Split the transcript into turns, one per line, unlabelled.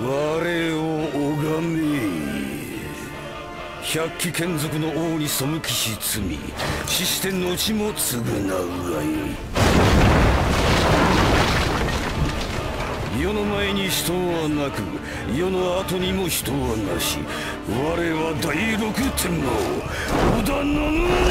我を拝め百鬼眷属の王に背きし罪死して後も償うがよい。世の前に人はなく世の後にも人はなし。我は第六天王織田信長。